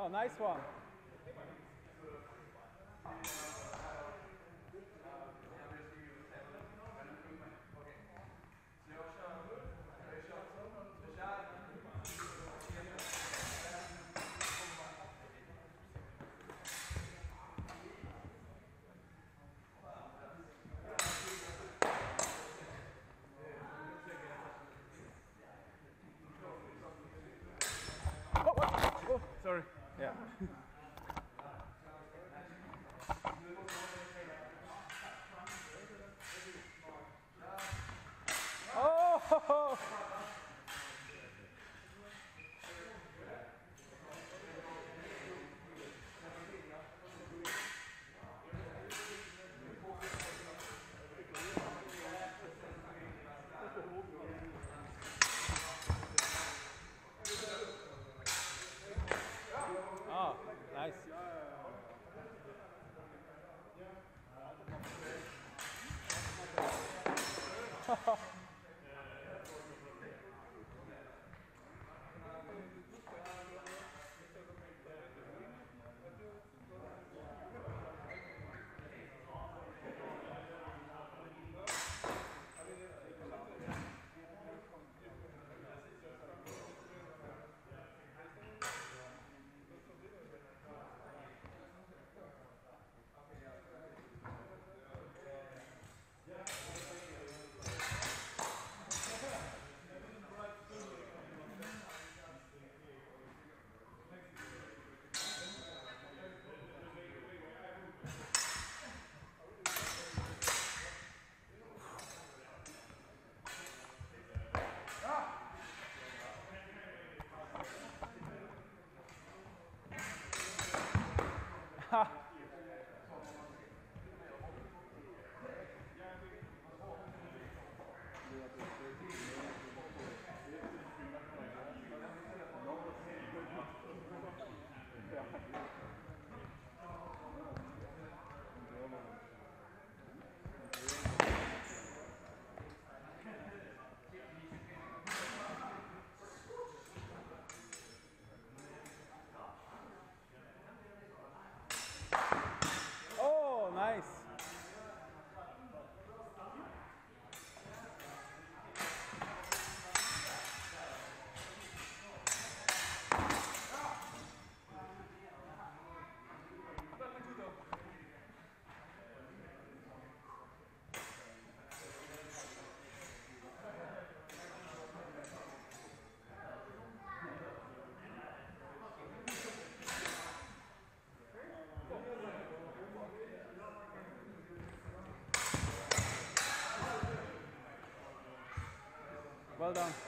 Oh, nice one. Oh, what? oh, sorry. Yeah. Well done.